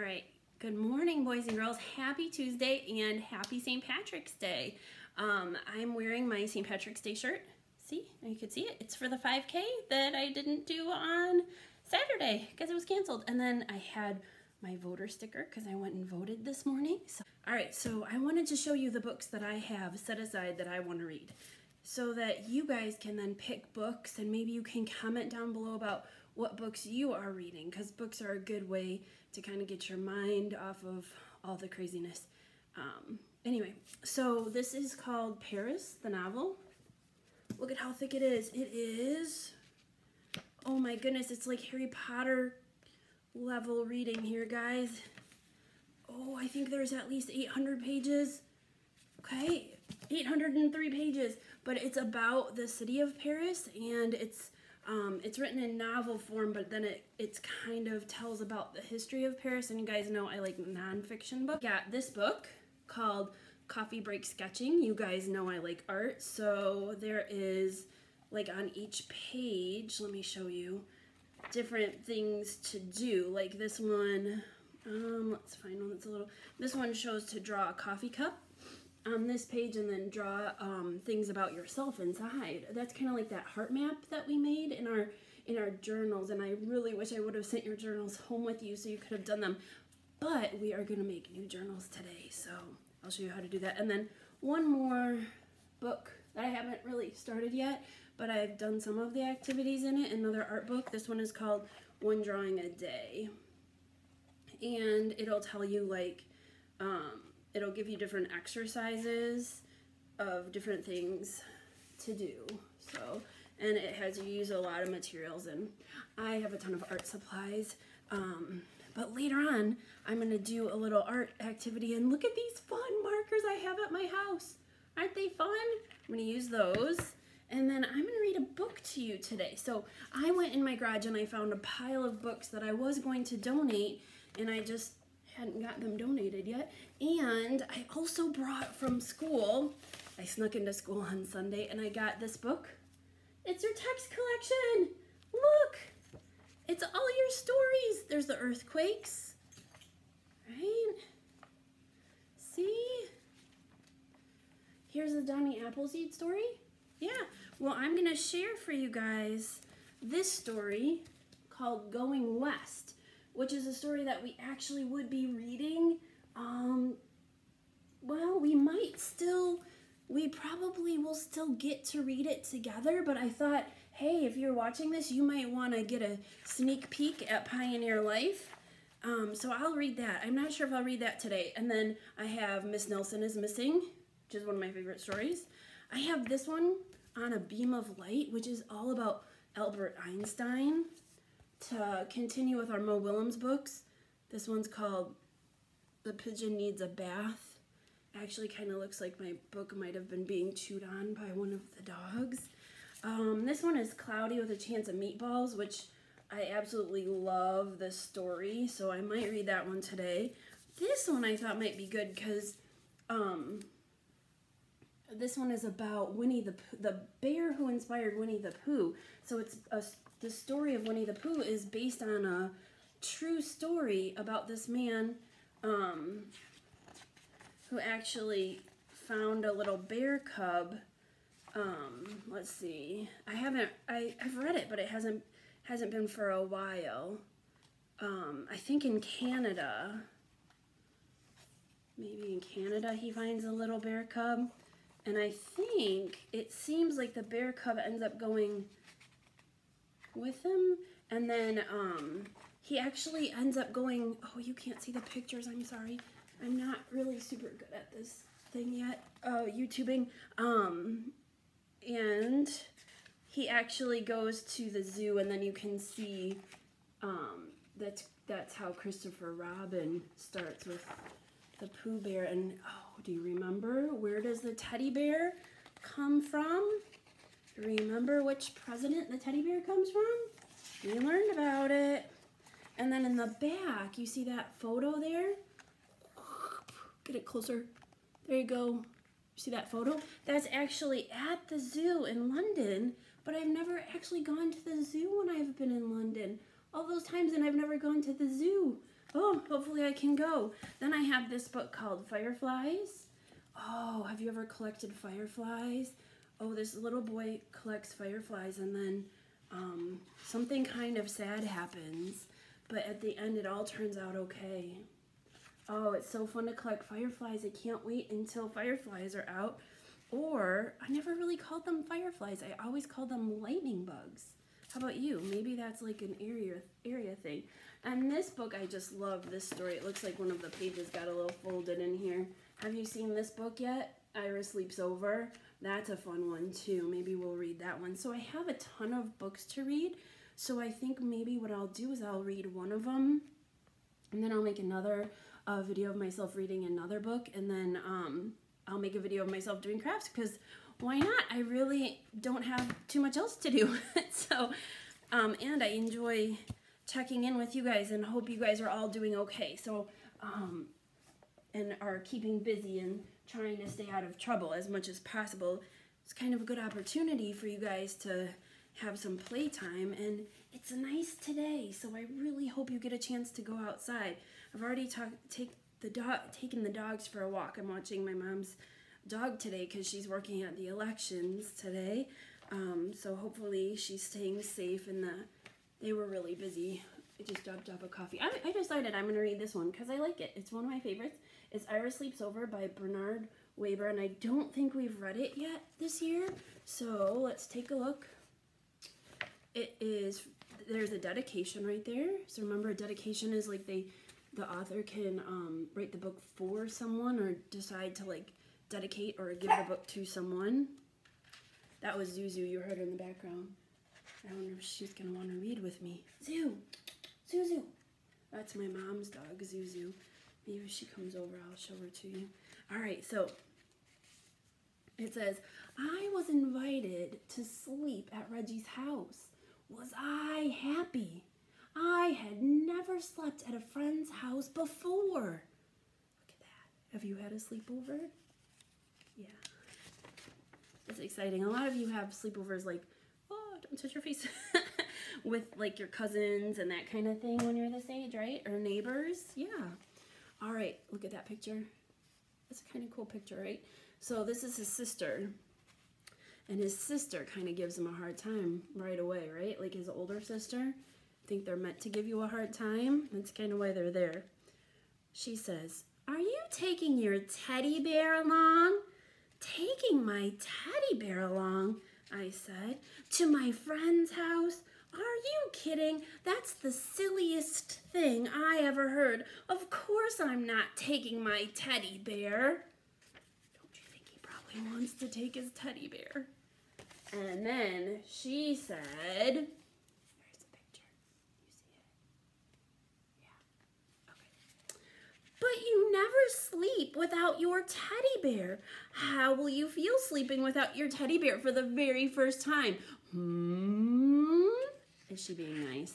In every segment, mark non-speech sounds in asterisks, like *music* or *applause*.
All right. Good morning, boys and girls. Happy Tuesday and happy St. Patrick's Day. Um, I'm wearing my St. Patrick's Day shirt. See, you can see it. It's for the 5K that I didn't do on Saturday because it was canceled. And then I had my voter sticker because I went and voted this morning. So, all right, so I wanted to show you the books that I have set aside that I want to read so that you guys can then pick books and maybe you can comment down below about what books you are reading because books are a good way to kind of get your mind off of all the craziness. Um, anyway, so this is called Paris, the novel. Look at how thick it is. It is, oh my goodness, it's like Harry Potter level reading here, guys. Oh, I think there's at least 800 pages. Okay, 803 pages, but it's about the city of Paris and it's um, it's written in novel form, but then it it's kind of tells about the history of Paris. And you guys know I like nonfiction books. Got this book called Coffee Break Sketching. You guys know I like art, so there is like on each page. Let me show you different things to do. Like this one. Um, let's find one that's a little. This one shows to draw a coffee cup on this page and then draw um, things about yourself inside. That's kind of like that heart map that we made in our in our journals and I really wish I would have sent your journals home with you so you could have done them. But we are going to make new journals today, so I'll show you how to do that. And then one more book that I haven't really started yet, but I've done some of the activities in it. Another art book. This one is called One Drawing a Day. And it'll tell you like um, it'll give you different exercises of different things to do. So, and it has you use a lot of materials and I have a ton of art supplies. Um, but later on, I'm gonna do a little art activity and look at these fun markers I have at my house. Aren't they fun? I'm gonna use those and then I'm gonna read a book to you today. So I went in my garage and I found a pile of books that I was going to donate and I just hadn't got them donated yet. And I also brought from school, I snuck into school on Sunday and I got this book. It's your text collection. Look, it's all your stories. There's the earthquakes, right? See? Here's the Johnny Appleseed story. Yeah, well, I'm gonna share for you guys this story called Going West which is a story that we actually would be reading. Um, well, we might still, we probably will still get to read it together, but I thought, hey, if you're watching this, you might want to get a sneak peek at Pioneer Life. Um, so I'll read that. I'm not sure if I'll read that today. And then I have Miss Nelson is Missing, which is one of my favorite stories. I have this one on a beam of light, which is all about Albert Einstein to continue with our Mo Willems books, this one's called The Pigeon Needs a Bath. Actually kind of looks like my book might have been being chewed on by one of the dogs. Um, this one is Cloudy with a Chance of Meatballs, which I absolutely love this story, so I might read that one today. This one I thought might be good because um, this one is about Winnie the Pooh, the bear who inspired Winnie the Pooh. So it's a the story of Winnie the Pooh is based on a true story about this man um, who actually found a little bear cub. Um, let's see. I haven't. I I've read it, but it hasn't hasn't been for a while. Um, I think in Canada. Maybe in Canada he finds a little bear cub. And I think it seems like the bear cub ends up going with him. And then um, he actually ends up going, oh, you can't see the pictures, I'm sorry. I'm not really super good at this thing yet, uh, YouTubing. Um, and he actually goes to the zoo and then you can see um, that's, that's how Christopher Robin starts with the Pooh Bear. And, oh, do you remember? Where does the teddy bear come from? Remember which president the teddy bear comes from? We learned about it. And then in the back, you see that photo there? Get it closer. There you go. See that photo? That's actually at the zoo in London, but I've never actually gone to the zoo when I've been in London. All those times and I've never gone to the zoo. oh, hopefully I can go. Then I have this book called Fireflies. Oh, have you ever collected fireflies? Oh, this little boy collects fireflies and then um, something kind of sad happens, but at the end it all turns out okay. Oh, it's so fun to collect fireflies. I can't wait until fireflies are out. Or, I never really called them fireflies. I always called them lightning bugs. How about you? Maybe that's like an area area thing. And this book, I just love this story. It looks like one of the pages got a little folded in here. Have you seen this book yet? Ira Sleeps Over. That's a fun one too. Maybe we'll read that one. So I have a ton of books to read. So I think maybe what I'll do is I'll read one of them and then I'll make another uh, video of myself reading another book and then um, I'll make a video of myself doing crafts because why not? I really don't have too much else to do. *laughs* so, um, and I enjoy checking in with you guys and hope you guys are all doing okay. So, um, and are keeping busy and trying to stay out of trouble as much as possible. It's kind of a good opportunity for you guys to have some playtime and it's nice today so I really hope you get a chance to go outside. I've already talk, take the dog, taken the dogs for a walk. I'm watching my mom's dog today because she's working at the elections today. Um, so hopefully she's staying safe and the, they were really busy. I just dropped off a coffee. I, I decided I'm going to read this one because I like it. It's one of my favorites. It's Ira Sleeps Over by Bernard Waber, and I don't think we've read it yet this year. So let's take a look. It is, there's a dedication right there. So remember, a dedication is like they, the author can um, write the book for someone or decide to like dedicate or give the book to someone. That was Zuzu, you heard her in the background. I wonder if she's gonna wanna read with me. Zoo, Zuzu. That's my mom's dog, Zuzu. Maybe she comes over, I'll show her to you. All right, so it says, I was invited to sleep at Reggie's house. Was I happy? I had never slept at a friend's house before. Look at that. Have you had a sleepover? Yeah. It's exciting. A lot of you have sleepovers like, oh, don't touch your face, *laughs* with like your cousins and that kind of thing when you're this age, right? Or neighbors. Yeah. All right, look at that picture. That's a kind of cool picture, right? So this is his sister. And his sister kind of gives him a hard time right away, right? Like his older sister. I think they're meant to give you a hard time. That's kind of why they're there. She says, Are you taking your teddy bear along? Taking my teddy bear along, I said, to my friend's house? Are you kidding? That's the silliest thing I ever heard. Of course I'm not taking my teddy bear. Don't you think he probably wants to take his teddy bear? And then she said, There's a picture. You see it? Yeah. Okay. But you never sleep without your teddy bear. How will you feel sleeping without your teddy bear for the very first time? Hmm? Is she being nice?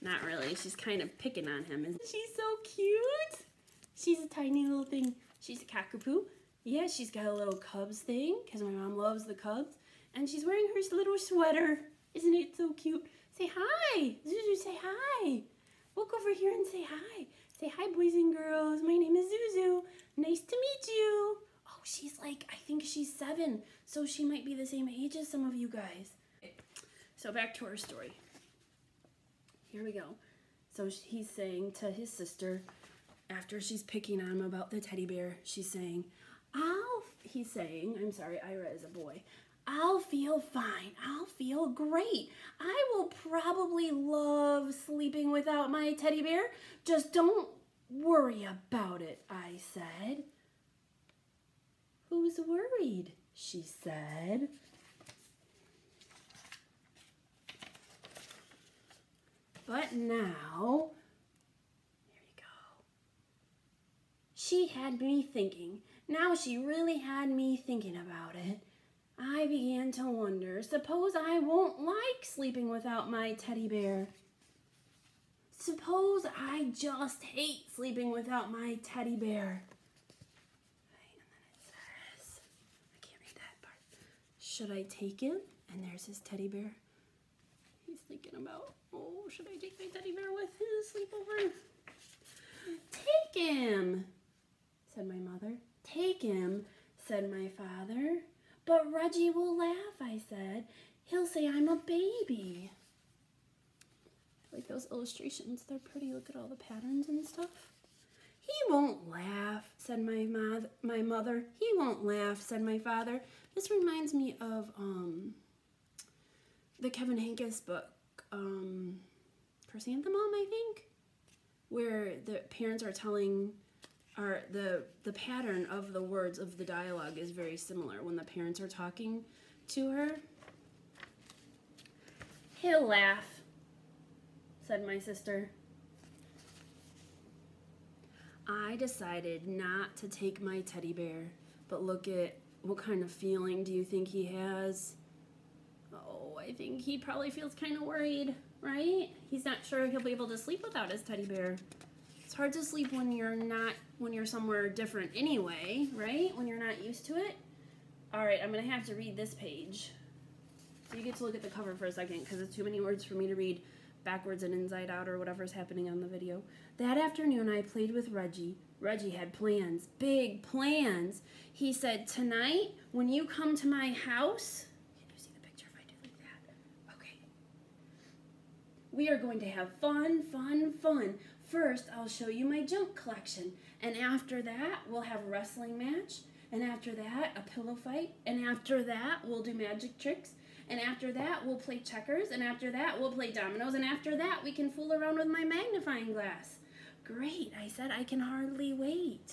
Not really. She's kind of picking on him. Isn't she so cute? She's a tiny little thing. She's a cockapoo. Yeah, she's got a little Cubs thing because my mom loves the Cubs. And she's wearing her little sweater. Isn't it so cute? Say hi. Zuzu, say hi. Walk over here and say hi. Say hi, boys and girls. My name is Zuzu. Nice to meet you. Oh, she's like, I think she's seven. So she might be the same age as some of you guys. So back to our story. Here we go. So he's saying to his sister, after she's picking on him about the teddy bear, she's saying, I'll, he's saying, I'm sorry, Ira is a boy. I'll feel fine. I'll feel great. I will probably love sleeping without my teddy bear. Just don't worry about it, I said. Who's worried? She said. But now, there you go. She had me thinking. Now she really had me thinking about it. I began to wonder, suppose I won't like sleeping without my teddy bear. Suppose I just hate sleeping without my teddy bear. Says, I can't read that part. Should I take him? And there's his teddy bear. He's thinking about, oh, should I take my teddy bear with his sleepover? Take him, said my mother. Take him, said my father. But Reggie will laugh, I said. He'll say I'm a baby. Like those illustrations, they're pretty. Look at all the patterns and stuff. He won't laugh, said my, my mother. He won't laugh, said my father. This reminds me of um, the Kevin Henkes book, um, Chrysanthemum, I think, where the parents are telling, are the the pattern of the words of the dialogue is very similar when the parents are talking to her. He'll laugh, said my sister. I decided not to take my teddy bear, but look at what kind of feeling do you think he has? I think he probably feels kind of worried, right? He's not sure he'll be able to sleep without his teddy bear. It's hard to sleep when you're not, when you're somewhere different anyway, right? When you're not used to it. All right, I'm gonna have to read this page. So you get to look at the cover for a second because it's too many words for me to read backwards and inside out or whatever's happening on the video. That afternoon, I played with Reggie. Reggie had plans, big plans. He said, Tonight, when you come to my house, can you see the picture if I do like that? Okay. We are going to have fun, fun, fun. First, I'll show you my junk collection. And after that, we'll have a wrestling match. And after that, a pillow fight. And after that, we'll do magic tricks. And after that, we'll play checkers. And after that, we'll play dominoes. And after that, we can fool around with my magnifying glass. Great, I said, I can hardly wait.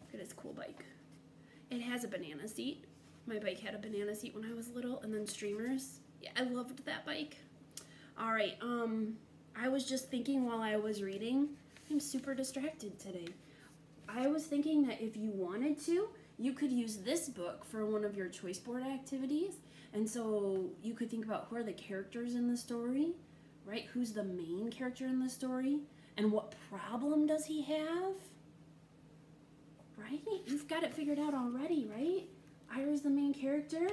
Look at his cool bike. It has a banana seat. My bike had a banana seat when I was little, and then streamers. Yeah, I loved that bike. All right, um, I was just thinking while I was reading, I'm super distracted today. I was thinking that if you wanted to, you could use this book for one of your choice board activities. And so you could think about who are the characters in the story, right? Who's the main character in the story? And what problem does he have? Right? You've got it figured out already, right? Ira's the main character.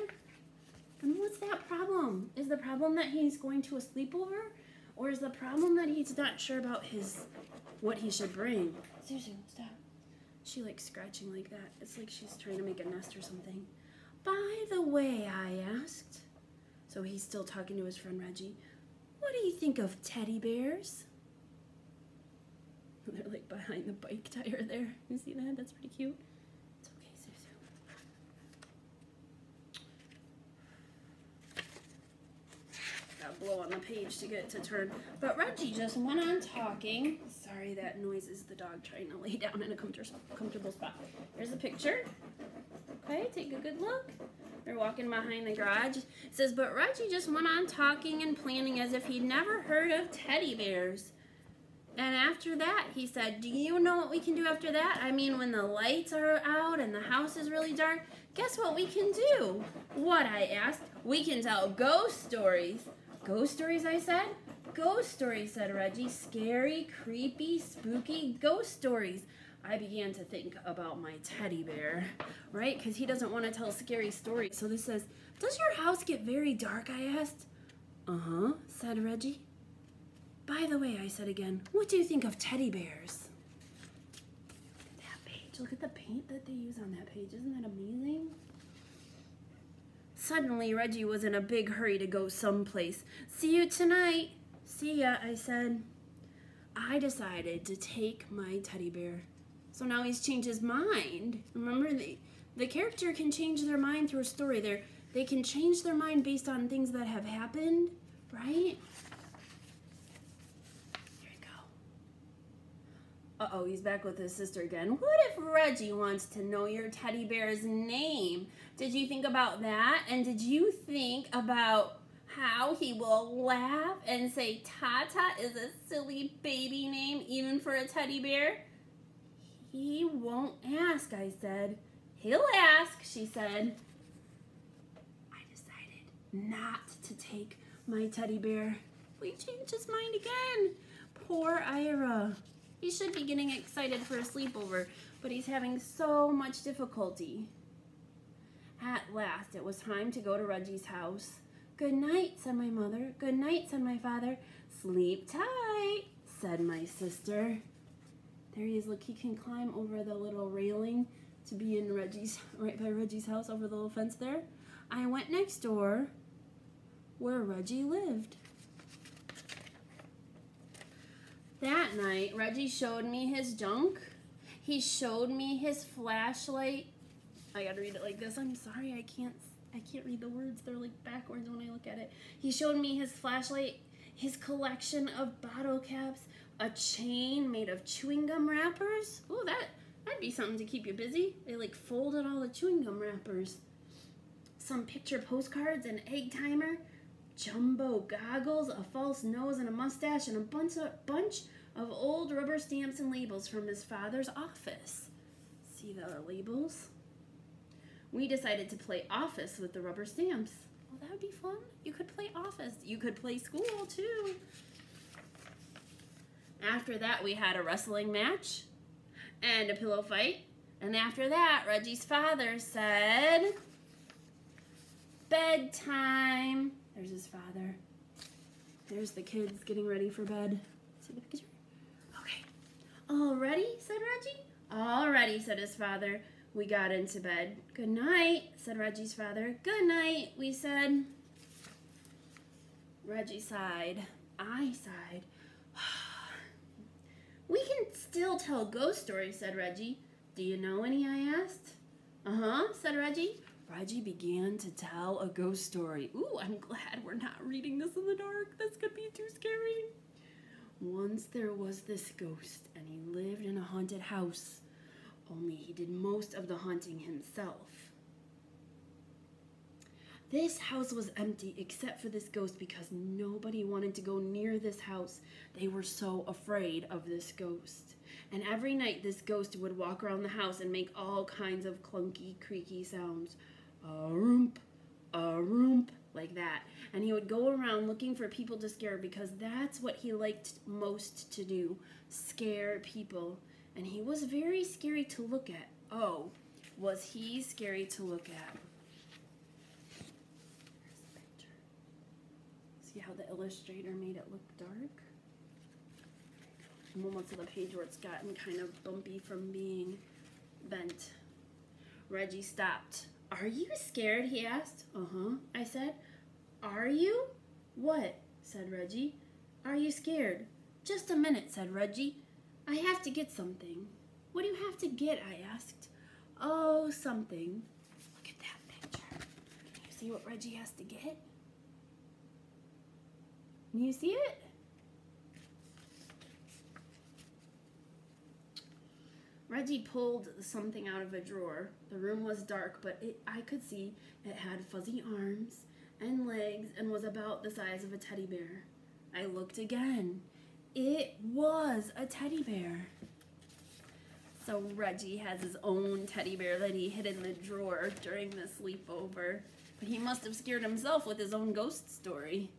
And what's that problem? Is the problem that he's going to a sleepover? Or is the problem that he's not sure about his what he should bring? Susan, stop. She likes scratching like that. It's like she's trying to make a nest or something. By the way, I asked. So he's still talking to his friend Reggie. What do you think of teddy bears? *laughs* They're like behind the bike tire there. You see that? That's pretty cute. It's okay, Zuzu. Blow on the page to get it to turn. But Reggie just went on talking. Sorry, that noise is the dog trying to *laughs* lay down in a comfortable spot. Here's a picture. Okay, take a good look. They're walking behind the garage. It says, but Reggie just went on talking and planning as if he'd never heard of teddy bears. And after that, he said, Do you know what we can do after that? I mean, when the lights are out and the house is really dark, guess what we can do? What, I asked. We can tell ghost stories. Ghost stories, I said. Ghost stories, said Reggie. Scary, creepy, spooky ghost stories. I began to think about my teddy bear, right? Because he doesn't want to tell scary stories. So this says, Does your house get very dark? I asked. Uh huh, said Reggie. By the way, I said again, what do you think of teddy bears? Look at that page. Look at the paint that they use on that page. Isn't that amazing? Suddenly, Reggie was in a big hurry to go someplace. See you tonight. See ya, I said. I decided to take my teddy bear. So now he's changed his mind. Remember, the, the character can change their mind through a story. They're, they can change their mind based on things that have happened, right? Here we go. Uh-oh, he's back with his sister again. What if Reggie wants to know your teddy bear's name? Did you think about that? And did you think about how he will laugh and say Tata is a silly baby name even for a teddy bear? He won't ask, I said. He'll ask, she said. I decided not to take my teddy bear. We changed his mind again. Poor Ira. He should be getting excited for a sleepover, but he's having so much difficulty. At last, it was time to go to Reggie's house. Good night, said my mother. Good night, said my father. Sleep tight, said my sister. There he is. Look, he can climb over the little railing to be in Reggie's, *laughs* right by Reggie's house over the little fence there. I went next door where Reggie lived. That night, Reggie showed me his junk. He showed me his flashlight. I gotta read it like this. I'm sorry, I can't. I can't read the words. They're like backwards when I look at it. He showed me his flashlight, his collection of bottle caps, a chain made of chewing gum wrappers. Oh, that that'd be something to keep you busy. They like folded all the chewing gum wrappers. Some picture postcards, an egg timer, jumbo goggles, a false nose and a mustache, and a bunch of, bunch of old rubber stamps and labels from his father's office. See the labels? We decided to play office with the rubber stamps. Well, that would be fun. You could play office. You could play school too. After that, we had a wrestling match and a pillow fight. And after that, Reggie's father said, Bedtime. There's his father. There's the kids getting ready for bed. See the picture? Okay. All ready? said Reggie. All ready, said his father. We got into bed. Good night, said Reggie's father. Good night, we said. Reggie sighed. I sighed. *sighs* we can still tell ghost stories, said Reggie. Do you know any? I asked. Uh huh, said Reggie. Reggie began to tell a ghost story. Ooh, I'm glad we're not reading this in the dark. This could be too scary. Once there was this ghost, and he lived in a haunted house. Only he did most of the haunting himself. This house was empty except for this ghost because nobody wanted to go near this house. They were so afraid of this ghost. And every night, this ghost would walk around the house and make all kinds of clunky, creaky sounds a roomp, a roomp, like that. And he would go around looking for people to scare because that's what he liked most to do scare people. And he was very scary to look at. Oh, was he scary to look at? See how the illustrator made it look dark? Almost to the page where it's gotten kind of bumpy from being bent. Reggie stopped are you scared? he asked. Uh huh, I said. Are you? What? said Reggie. Are you scared? Just a minute, said Reggie. I have to get something. What do you have to get? I asked. Oh, something. Look at that picture. Can you see what Reggie has to get? Can you see it? Reggie pulled something out of a drawer. The room was dark, but it, I could see it had fuzzy arms and legs and was about the size of a teddy bear. I looked again. It was a teddy bear. So Reggie has his own teddy bear that he hid in the drawer during the sleepover. But he must have scared himself with his own ghost story.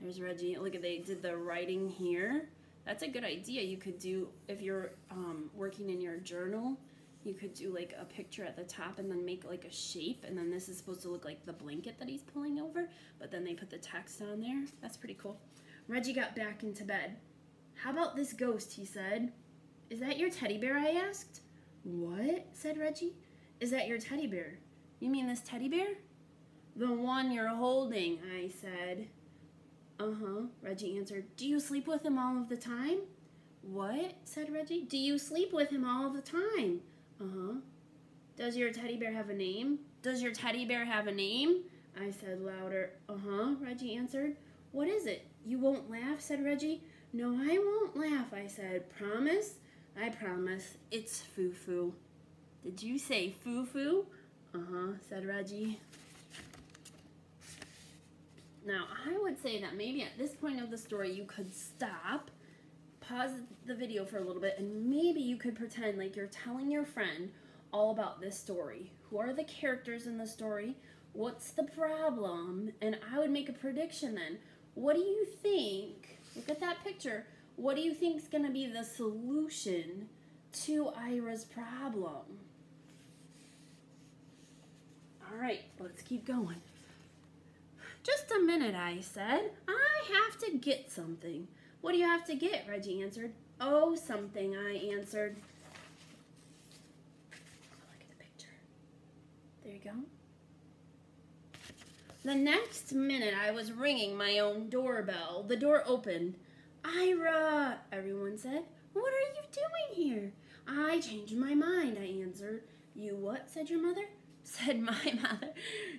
There's Reggie. Look at they did the writing here that's a good idea. You could do, if you're um, working in your journal, you could do like a picture at the top and then make like a shape. And then this is supposed to look like the blanket that he's pulling over. But then they put the text on there. That's pretty cool. Reggie got back into bed. How about this ghost, he said. Is that your teddy bear, I asked. What? said Reggie. Is that your teddy bear? You mean this teddy bear? The one you're holding, I said. Uh-huh, Reggie answered. Do you sleep with him all of the time? What? said Reggie. Do you sleep with him all of the time? Uh-huh. Does your teddy bear have a name? Does your teddy bear have a name? I said louder. Uh-huh, Reggie answered. What is it? You won't laugh, said Reggie. No, I won't laugh, I said. Promise? I promise. It's Foo-Foo. Did you say Foo-Foo? Uh-huh, said Reggie. Now, I would say that maybe at this point of the story, you could stop, pause the video for a little bit, and maybe you could pretend like you're telling your friend all about this story. Who are the characters in the story? What's the problem? And I would make a prediction then. What do you think? Look at that picture. What do you think is going to be the solution to Ira's problem? All right, let's keep going. Just a minute, I said. I have to get something. What do you have to get? Reggie answered. Oh, something, I answered. Look at the picture. There you go. The next minute, I was ringing my own doorbell. The door opened. Ira, everyone said. What are you doing here? I changed my mind, I answered. You what? said your mother. *laughs* Said my mother.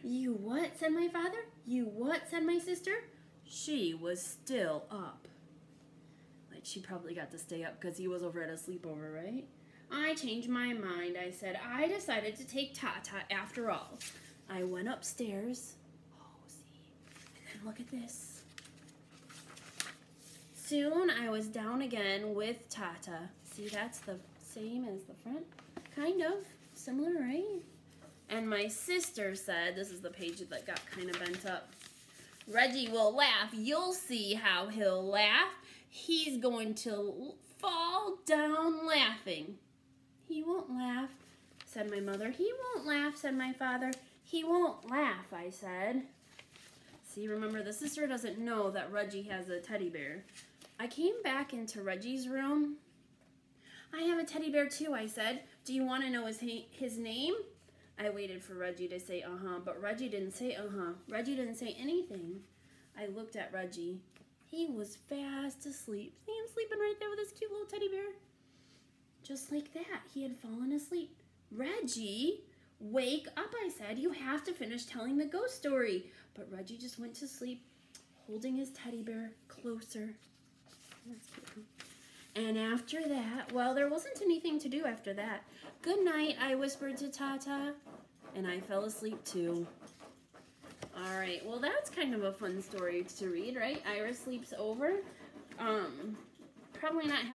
You what? said my father. You what? said my sister. She was still up. Like she probably got to stay up because he was over at a sleepover, right? I changed my mind. I said I decided to take Tata after all. I went upstairs. Oh, see. And then look at this. Soon I was down again with Tata. See, that's the same as the front. Kind of. Similar, right? And my sister said, this is the page that got kind of bent up. Reggie will laugh. You'll see how he'll laugh. He's going to fall down laughing. He won't laugh, said my mother. He won't laugh, said my father. He won't laugh, I said. See, remember, the sister doesn't know that Reggie has a teddy bear. I came back into Reggie's room. I have a teddy bear too, I said. Do you want to know his, his name? I waited for Reggie to say uh-huh, but Reggie didn't say uh-huh. Reggie didn't say anything. I looked at Reggie. He was fast asleep. See him sleeping right there with his cute little teddy bear? Just like that, he had fallen asleep. Reggie, wake up, I said. You have to finish telling the ghost story. But Reggie just went to sleep, holding his teddy bear closer. And after that, well, there wasn't anything to do after that. Good night, I whispered to Tata and I fell asleep too. All right, well that's kind of a fun story to read, right? Ira sleeps over. Um, probably not